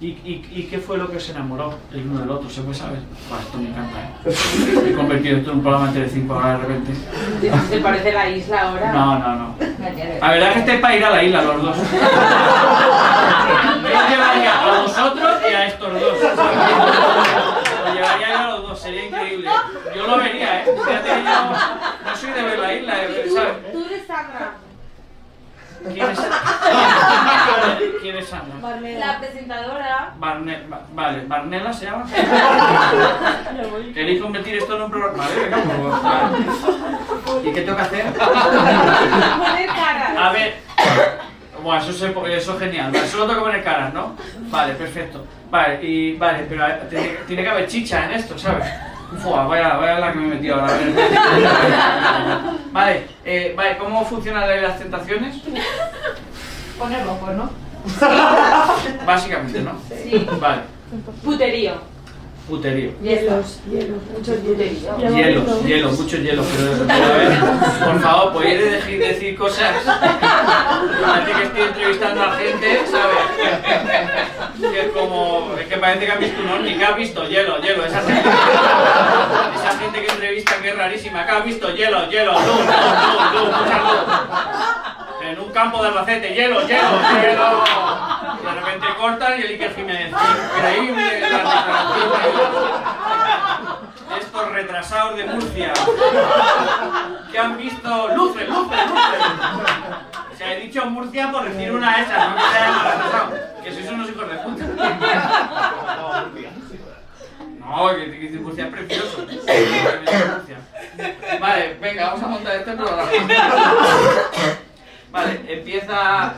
¿Y, y, y qué fue lo que os enamoró el uno del otro? ¿Se puede saber? Bueno, esto me encanta, ¿eh? He convertido esto en un programa de Telecinco ahora de repente. ¿Te parece la isla ahora? No, no, no. La verdad es que estáis para ir a la isla los dos. Yo llevaría a vosotros y a estos dos. Os llevaría a los dos, sería increíble. Yo lo vería, ¿eh? Fíjate que yo no soy de ver la isla, de- ¿sabes? Tú eres Sandra, ¿Quién es, ¿Quién es Sandra? la presentadora. Barne- ba- vale, ¿Barnela se llama? ¿Queréis convertir esto en un programa? Vale, venga, pues, vale. ¿Y qué tengo que hacer? Poner caras. A ver. Bueno, eso, se- eso es genial. Vale, solo tengo que poner caras, ¿no? Vale, perfecto. Vale, y vale, pero tiene, tiene que haber chicha en esto, ¿sabes? Fua, vaya, vaya la que me he metido ahora. Vale, eh, vale, ¿cómo funcionan las tentaciones? Poner rojo, ¿no? Básicamente, ¿no? Sí. Vale, Puterío. puterío. Hielos, hielos, muchos hielos. Hielo, hielo, mucho hielo, pero, pero a ver, por favor, ¿podéis dejar de decir cosas? Parece que estoy entrevistando a gente, ¿sabes? Que es como, es que parece que has visto un ovni, que has visto hielo, hielo, esa gente, esa gente que entrevista que es rarísima, que has visto hielo, hielo, luz, luz, luz, luz, mucha luz. En un campo de Albacete, hielo, hielo, hielo. Y de repente cortan y el Iker Jiménez, increíble la declaración estos retrasados de Murcia que han visto luces, luces, luces. Se ha dicho Murcia por decir una de esas, no hayan retrasado. Que sois unos hijos de puta. No, que, Murcia es precioso. Vale, venga, vamos a montar este programa. Vale, empieza.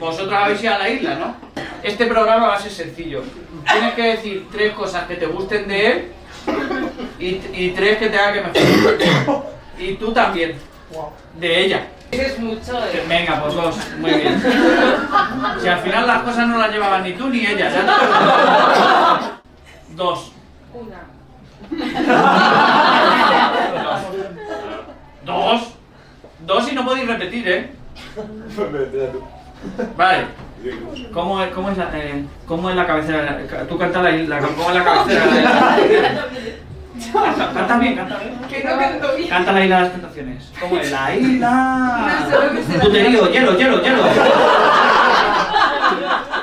Vosotros habéis ido a la isla, ¿no? Este programa va a ser sencillo. Tienes que decir tres cosas que te gusten de él y, y tres que te hagan que mejor. Y tú también. De ella. Mucho, eh. Venga, pues dos. Muy bien. Si al final las cosas no las llevaban ni tú ni ella, ya. Dos. Una. Dos. Dos y no podéis repetir, ¿eh? Vale. ¿Cómo es, cómo es, la, eh, cómo es la cabecera? de la- Tú canta la isla, ¿cómo es la cabecera? de la- canta bien, canta bien. Que no canto bien. Canta la isla de las tentaciones. ¿Cómo es? La isla. Sé Puterío, hielo, hielo, hielo.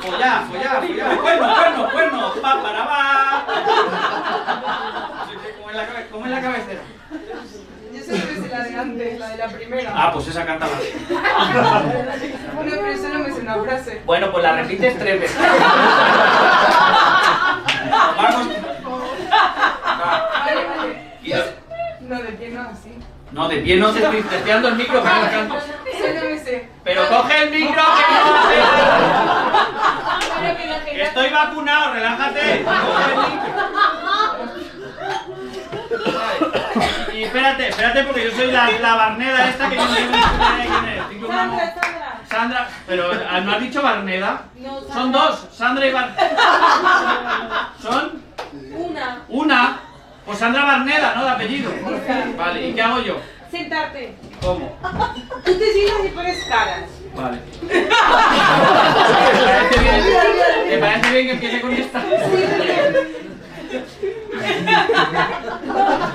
Follar, follar, follar. Cuerno, cuerno, cuerno. Pa, para, pa. ¿Cómo es la, cabe- cómo es la cabecera? Yo solo me sé la de antes, la de la primera. Ah, pues esa cántala. Bueno, pero eso no me sé una frase. Bueno, pues la repites tres veces. Vamos. Vale, vale. Y- No, de pie no, así. No, de pie no te estoy te estoy dando el micro me sé. Pero coge el micro que no Estoy vacunado, relájate. Coge el micro. Y espérate, espérate porque yo soy la, la Barneda esta que yo no quién es. Tengo una mo- Sandra, Sandra. Sandra, pero ah, ¿no has dicho Barneda? No, Sandra. Son dos, Sandra y Bar... Son Una. una. Pues Sandra Barneda, ¿no? De apellido. Vale, ¿y qué hago yo? Sentarte. ¿Cómo? Tú te sientas y pones caras. Vale. ¿Te parece bien, ¿Te parece bien que empiece con esta?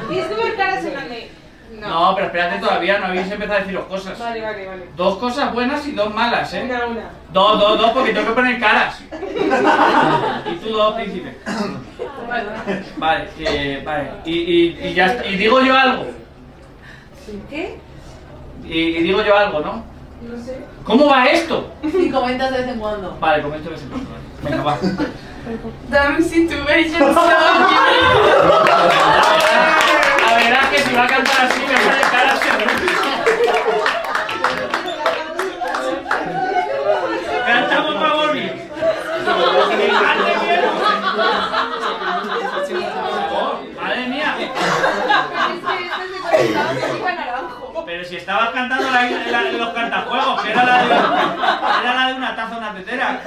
Tienes que ver caras en la ley. No, pero espérate todavía, no habéis empezado a deciros cosas. Vale, vale, vale. Dos cosas buenas y dos malas, ¿eh? Una, una. Dos, dos, dos, porque tengo que poner caras. Y tú dos, príncipe. Vale, eh, vale. Y, y, y ya está. Y digo yo algo. ¿Qué? Y, y digo yo algo, ¿no? No sé. ¿Cómo va esto? Y comentas de vez en cuando. Vale, comento que se pasa. Venga, va. Damn situation so La verdad es que si va a cantar así, me sale caras si estabas cantando la, la, los cantajuegos, que era la de, era de una taza, una tetera.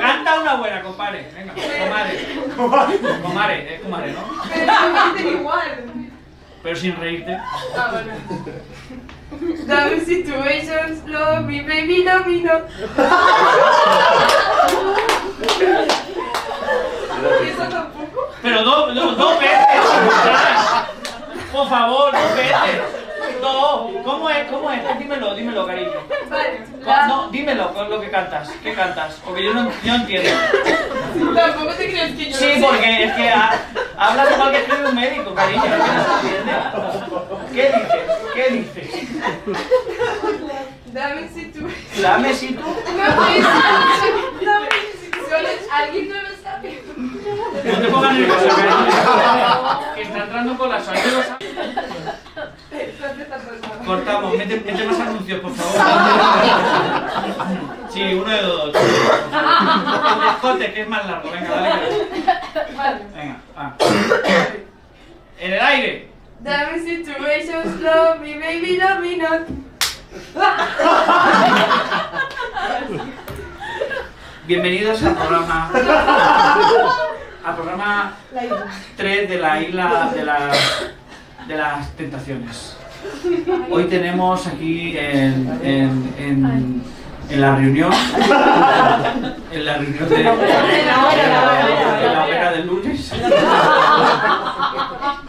Canta una buena, compadre. Venga, comare. Comare, es comare, ¿no? Pero igual. Pero sin reírte. Ah, bueno. Love situations, love me, baby, love me, no. Pero dos, dos, dos veces. Por favor, dos veces. ¿Cómo, es? ¿Cómo es? Dímelo, dímelo, cariño. Vale. No, dímelo con lo que cantas. ¿Qué cantas? Porque yo no, entiendo. Tampoco te crees que yo Sí, porque es que ha, hablas igual que escribe un médico, cariño. ¿Qué dices? ¿Qué dices? Dame si tú. Dame si tú. No, es... Dame si tú. Alguien no lo sabe. No te pongas nervioso, cariño. Que está entrando con la sangre. Cortamos, mete, mete más anuncios, por favor. Sí, uno de dos. El escote, que es más largo. Venga, dale. Venga, va. En el aire. Dame situations, love me, baby, love me not. Bienvenidos al programa. Al programa 3 de la isla de las, de las tentaciones. Hoy tenemos aquí en, en, en, en la reunión. En la reunión de. En la hoguera del lunes.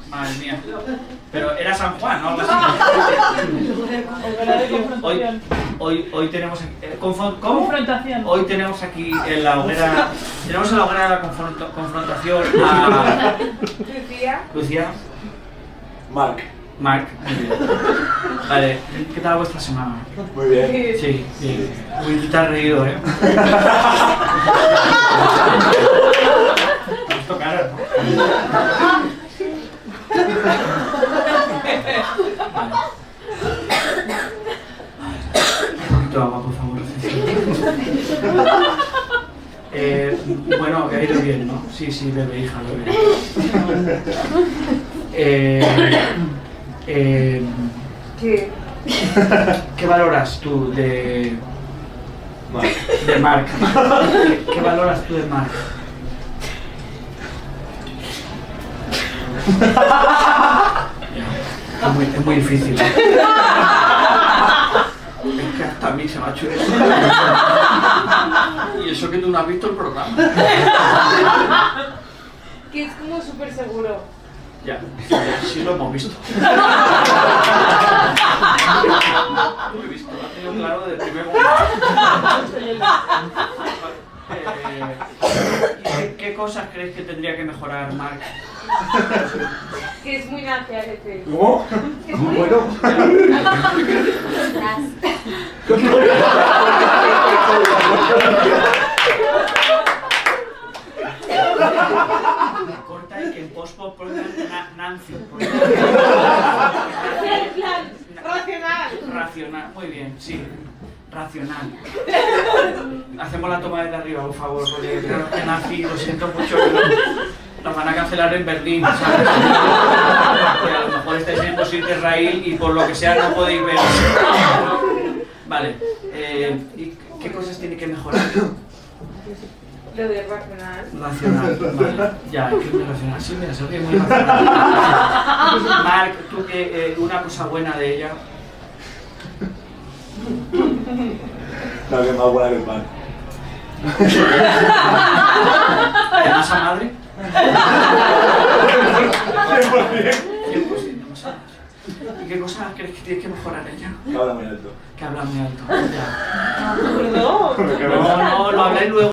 Madre mía. Pero era San Juan, ¿no? Hoy, hoy, hoy tenemos aquí. eh. Confrontación. Hoy tenemos aquí en la hoguera. Tenemos en la hoguera de la confronta- confrontación a Lucía. Lucía, Marc, Marc. muy bien. Vale, ¿qué tal vuestra semana? muy bien. Sí, sí. Uy, tú te has reído, ¿eh? Visto cara, ¿no? Un poquito de agua, por favor. Eh, bueno, que ha ido bien, ¿no? Sí, sí, bebe, hija, bebe. Eh, eh, ¿Qué? ¿Qué valoras tú de, de Mark? ¿Qué, qué valoras tú de Mark? Es muy, es muy difícil. Es que hasta a mí se me ha hecho eso. Y eso que tú no has visto el programa. Que es como súper seguro. Ya, sí lo hemos visto. Lo he visto, lo he tenido claro desde el primer momento. Eh, ¿y qué, qué cosas crees que tendría que mejorar Mark? Que es muy nazi a veces. ¿Cómo? Bueno. Corta y que en pospo pongan Na- Nancy. porque- Hacer el plan racional. Racional, muy bien, sí. Racional. Hacemos la toma desde arriba, por favor, porque claro, que Nancy, lo siento mucho, pero nos van a cancelar en Berlín, ¿sabes? Que a lo mejor estáis en Posible Israel y por lo que sea no podéis ver. Vale, eh, ¿y qué cosas tiene que mejorar? Lo de racional. Racional, vale. Ya, es que es muy racional. Sí, mira, se ríe muy racional. Marc, tú que eh, una cosa buena de ella. La que más buena que el pan. ¿De masa madre? 100%. 100% masa madre. ¿Y qué cosas crees que tienes que mejorar ella? Que habla muy alto. Que habla muy alto. Ya. Porque No, no, lo habláis luego.